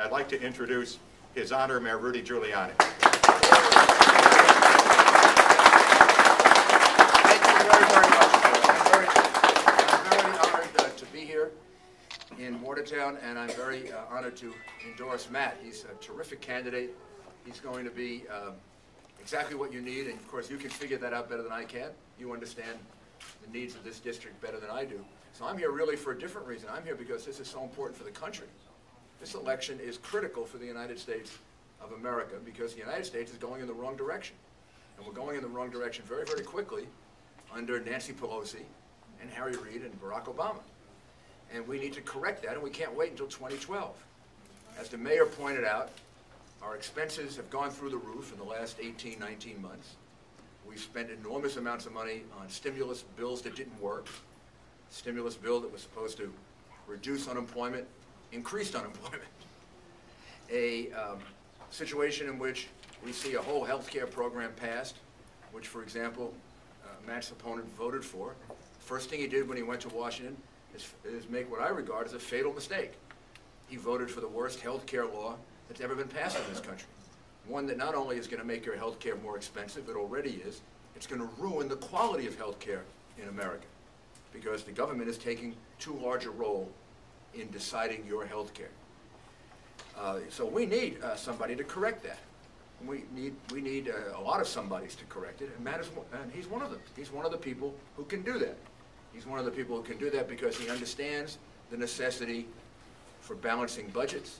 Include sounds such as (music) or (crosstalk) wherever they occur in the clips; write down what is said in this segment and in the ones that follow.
I'd like to introduce His Honor Mayor Rudy Giuliani. Thank you very, very much. I'm very, I'm very honored uh, to be here in Watertown, and I'm very uh, honored to endorse Matt. He's a terrific candidate. He's going to be um, exactly what you need, and of course, you can figure that out better than I can. You understand the needs of this district better than I do. So I'm here really for a different reason. I'm here because this is so important for the country. This election is critical for the United States of America because the United States is going in the wrong direction. And we're going in the wrong direction very, very quickly under Nancy Pelosi and Harry Reid and Barack Obama. And we need to correct that, and we can't wait until 2012. As the mayor pointed out, our expenses have gone through the roof in the last 18, 19 months. We've spent enormous amounts of money on stimulus bills that didn't work. Stimulus bill that was supposed to reduce unemployment, increased (laughs) unemployment. A um, situation in which we see a whole health care program passed, which, for example, uh, Matt's opponent voted for. First thing he did when he went to Washington is, is make what I regard as a fatal mistake. He voted for the worst health care law that's ever been passed in this country. One that not only is going to make your health care more expensive, it already is, it's going to ruin the quality of health care in America because the government is taking too large a role in deciding your health care. Uh, so we need uh, somebody to correct that. We need, we need uh, a lot of somebodies to correct it, and Matt is, one- and he's one of them. He's one of the people who can do that. He's one of the people who can do that because he understands the necessity for balancing budgets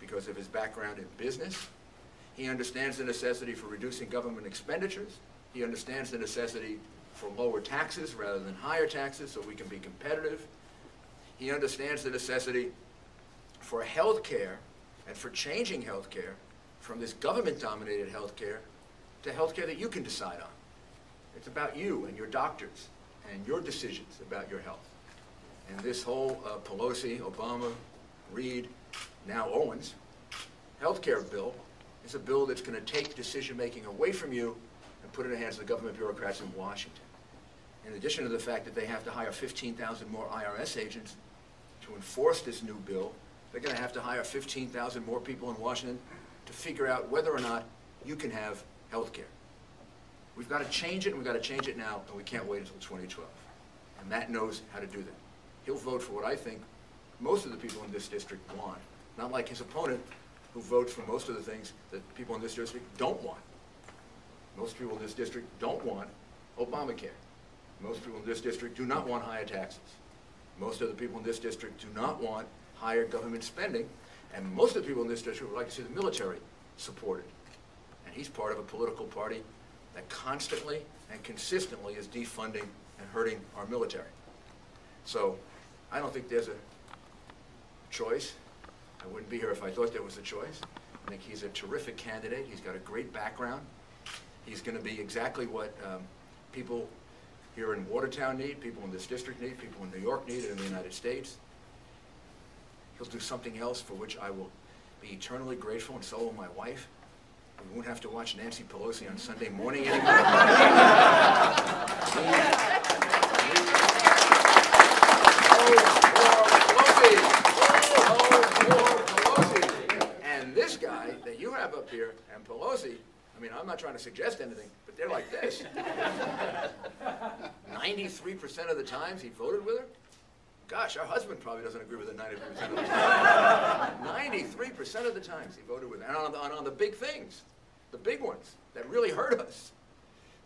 because of his background in business. He understands the necessity for reducing government expenditures. He understands the necessity for lower taxes rather than higher taxes so we can be competitive. He understands the necessity for health care and for changing health care from this government-dominated health care to health care that you can decide on. It's about you and your doctors and your decisions about your health. And this whole uh, Pelosi, Obama, Reid, now Owens, health care bill is a bill that's going to take decision-making away from you and put it in the hands of the government bureaucrats in Washington. In addition to the fact that they have to hire 15,000 more IRS agents to enforce this new bill, they're going to have to hire 15,000 more people in Washington to figure out whether or not you can have health care. We've got to change it, and we've got to change it now, and we can't wait until 2012. And Matt knows how to do that. He'll vote for what I think most of the people in this district want, not like his opponent, who votes for most of the things that people in this district don't want. Most people in this district don't want Obamacare. Most people in this district do not want higher taxes. Most of the people in this district do not want higher government spending, and most of the people in this district would like to see the military supported. And he's part of a political party that constantly and consistently is defunding and hurting our military. So I don't think there's a choice. I wouldn't be here if I thought there was a choice. I think he's a terrific candidate. He's got a great background. He's going to be exactly what um, people here in Watertown need, people in this district need, people in New York need, and in the United States. He'll do something else for which I will be eternally grateful, and so will my wife. We won't have to watch Nancy Pelosi on Sunday morning anymore. (laughs) And this guy that you have up here, and Pelosi, I mean, I'm not trying to suggest anything, but they're like this. (laughs) Ninety-three percent of the times he voted with her? Gosh, our husband probably doesn't agree with ninety-three percent of the time. Ninety-three percent of the times he voted with her, and on, the- on, on the big things, the big ones that really hurt us.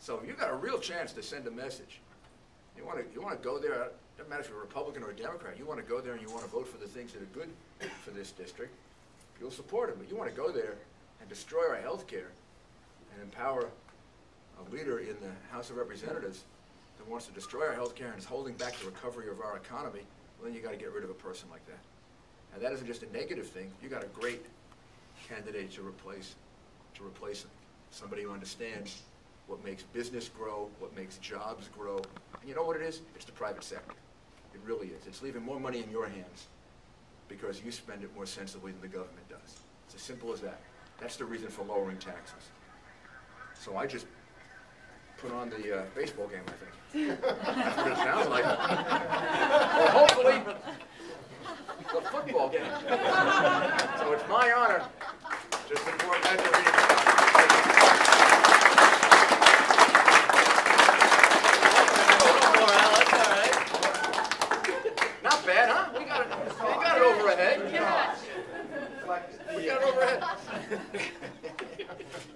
So you've got a real chance to send a message. You want to, you want to go there, It doesn't matter if you're a Republican or a Democrat, you want to go there and you want to vote for the things that are good for this district, you'll support it, but you want to go there and destroy our health care and empower a leader in the House of Representatives that wants to destroy our health care and is holding back the recovery of our economy, well, then you got to get rid of a person like that. And that isn't just a negative thing. You got a great candidate to replace, to replace him. Somebody who understands what makes business grow, what makes jobs grow. And you know what it is? It's the private sector. It really is. It's leaving more money in your hands because you spend it more sensibly than the government does. It's as simple as that. That's the reason for lowering taxes. So I just put on the uh, baseball game, I think. (laughs) That's what it sounds like. Well, hopefully, the football game. So it's my honor to support Matt Giuliani. Not bad, huh? We got it, we got it over our head. We got it over our head.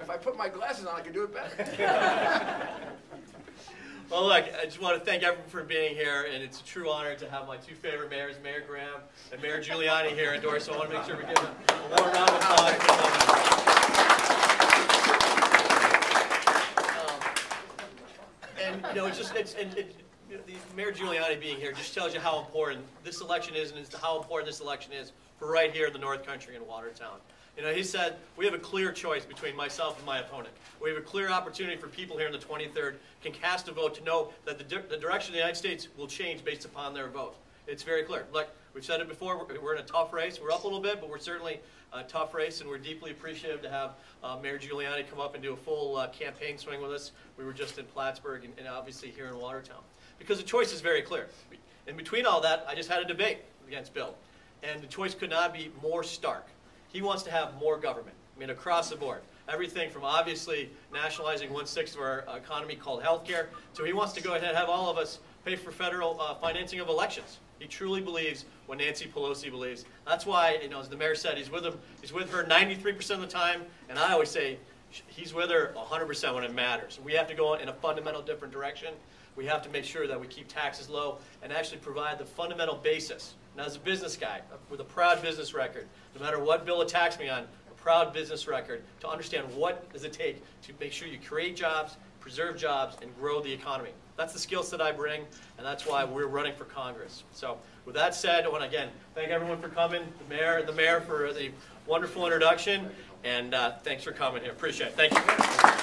If I put my glasses on, I could do it better. (laughs) (laughs) Well, look, I just want to thank everyone for being here, and it's a true honor to have my two favorite mayors, Mayor Graham and Mayor Giuliani here endorsed. So I want to make sure we give them a warm round of applause. Um, And, you know, it's just, it's, and it, you know, the Mayor Giuliani being here just tells you how important this election is, and how important this election is for right here in the North Country in Watertown. You know, he said, we have a clear choice between myself and my opponent. We have a clear opportunity for people here in the 23rd can cast a vote to know that the, di- the direction of the United States will change based upon their vote. It's very clear. Look, we've said it before, we're, we're in a tough race. We're up a little bit, but we're certainly a tough race, and we're deeply appreciative to have uh, Mayor Giuliani come up and do a full uh, campaign swing with us. We were just in Plattsburgh and, and obviously here in Watertown. Because the choice is very clear. In between all that, I just had a debate against Bill, and the choice could not be more stark. He wants to have more government. I mean, across the board. Everything from obviously nationalizing one sixth of our economy called healthcare, to he wants to go ahead and have all of us pay for federal uh, financing of elections. He truly believes what Nancy Pelosi believes. That's why, you know, as the mayor said, he's with him. He's with her 93% of the time, and I always say he's with her 100% when it matters. We have to go in a fundamental different direction. We have to make sure that we keep taxes low and actually provide the fundamental basis. And as a business guy with a proud business record, no matter what Bill attacks me on, a proud business record to understand what does it take to make sure you create jobs, preserve jobs, and grow the economy. That's the skills that I bring, and that's why we're running for Congress. So with that said, I want to again thank everyone for coming, the mayor, the mayor for the wonderful introduction, and uh, thanks for coming here. Appreciate it. Thank you.